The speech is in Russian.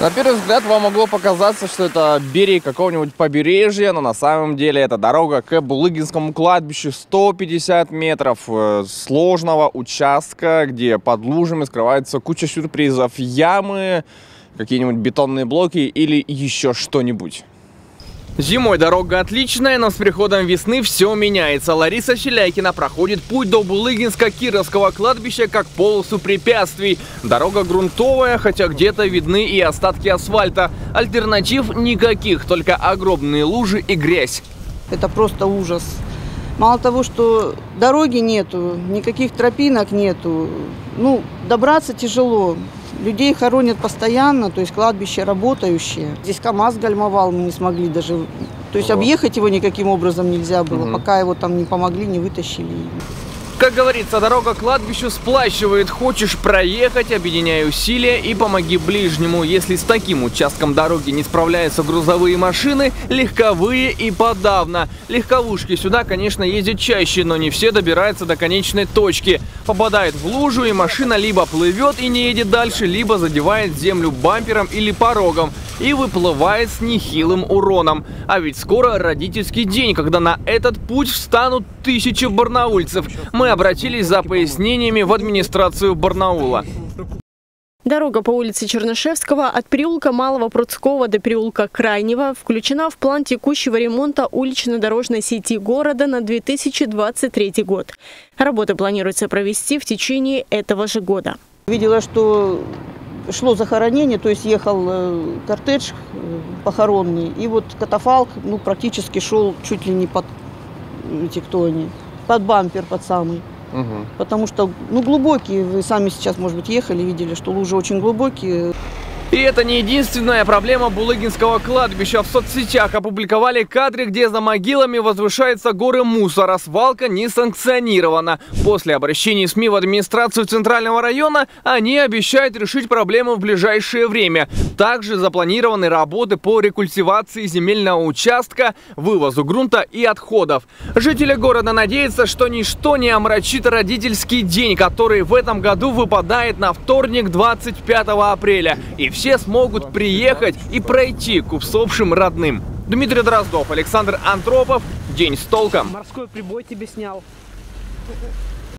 На первый взгляд вам могло показаться, что это берег какого-нибудь побережья, но на самом деле это дорога к Булыгинскому кладбищу 150 метров э, сложного участка, где под лужами скрывается куча сюрпризов, ямы, какие-нибудь бетонные блоки или еще что-нибудь. Зимой дорога отличная, но с приходом весны все меняется. Лариса Щеляйкина проходит путь до Булыгинска-Кировского кладбища как полосу препятствий. Дорога грунтовая, хотя где-то видны и остатки асфальта. Альтернатив никаких, только огромные лужи и грязь. Это просто ужас. Мало того, что дороги нету, никаких тропинок нету, ну, добраться тяжело. Людей хоронят постоянно, то есть кладбище работающее. Здесь КАМАЗ гальмовал, мы не смогли даже... То есть объехать его никаким образом нельзя было, угу. пока его там не помогли, не вытащили. Как говорится, дорога к кладбищу сплачивает. Хочешь проехать, объединяй усилия и помоги ближнему. Если с таким участком дороги не справляются грузовые машины, легковые и подавно. Легковушки сюда, конечно, ездят чаще, но не все добираются до конечной точки. Попадает в лужу, и машина либо плывет и не едет дальше, либо задевает землю бампером или порогом и выплывает с нехилым уроном. А ведь скоро родительский день, когда на этот путь встанут тысячи барнаульцев. Мы обратились за пояснениями в администрацию Барнаула. Дорога по улице Чернышевского от переулка Малого Пруцкого до переулка Крайнего включена в план текущего ремонта улично-дорожной сети города на 2023 год. Работы планируется провести в течение этого же года. Видела, что шло захоронение, то есть ехал э, кортеж э, похоронный, и вот катафалк ну, практически шел чуть ли не под эти кто они, под бампер, под самый. Угу. Потому что, ну, глубокие, вы сами сейчас, может быть, ехали, видели, что лужи очень глубокие. И это не единственная проблема Булыгинского кладбища. В соцсетях опубликовали кадры, где за могилами возвышаются горы мусора. Свалка не санкционирована. После обращений СМИ в администрацию Центрального района они обещают решить проблему в ближайшее время. Также запланированы работы по рекультивации земельного участка, вывозу грунта и отходов. Жители города надеются, что ничто не омрачит родительский день, который в этом году выпадает на вторник 25 апреля. И все все смогут приехать и пройти к усопшим родным. Дмитрий Дроздов, Александр Антропов. День с толком. Морской прибой тебе снял.